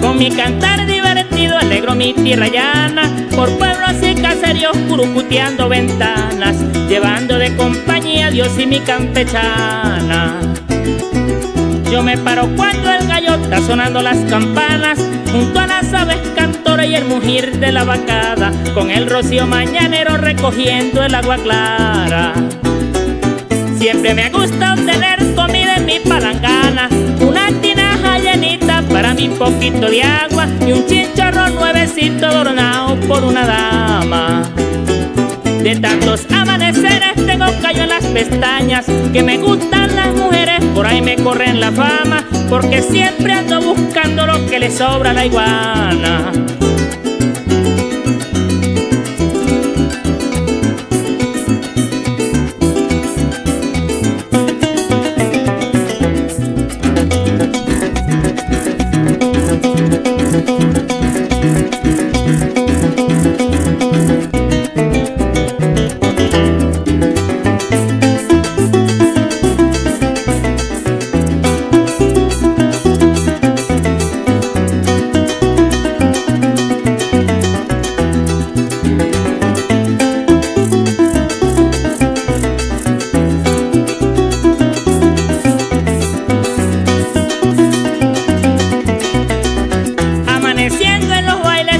Con mi cantar divertido alegro mi tierra llana, por pueblos y caseríos curucuteando ventanas, llevando de compañía a Dios y mi campechana. Yo me paro cuando el sonando las campanas, junto a las aves cantora y el mugir de la vacada, con el rocío mañanero recogiendo el agua clara. Siempre me gusta obtener comida en mi palangana, una tinaja llenita para mi poquito de agua y un chicharro nuevecito adornado por una dama. De tantos amaneceres tengo callo en las pestañas Que me gustan las mujeres, por ahí me corren la fama Porque siempre ando buscando lo que le sobra a la iguana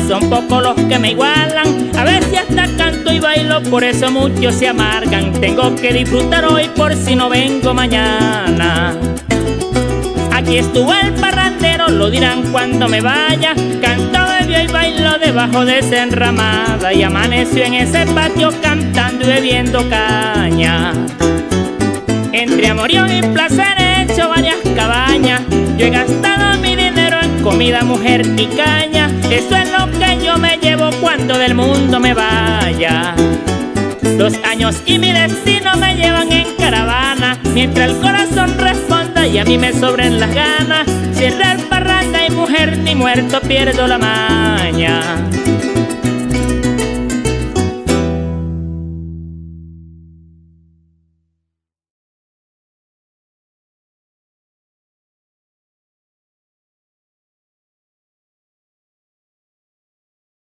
son pocos los que me igualan. A si hasta canto y bailo, por eso muchos se amargan. Tengo que disfrutar hoy por si no vengo mañana. Aquí estuvo el parrandero, lo dirán cuando me vaya. Canto, bebió y bailo debajo de esa enramada. Y amaneció en ese patio cantando y bebiendo caña. Entre amorío y placer he hecho varias cabañas. Yo he gastado mi dinero en comida, mujer y caña. Eso es lo yo me llevo cuando del mundo me vaya. Los años y mi destino me llevan en caravana, mientras el corazón responda y a mí me sobren las ganas. Cerrar parranda y mujer ni muerto pierdo la maña.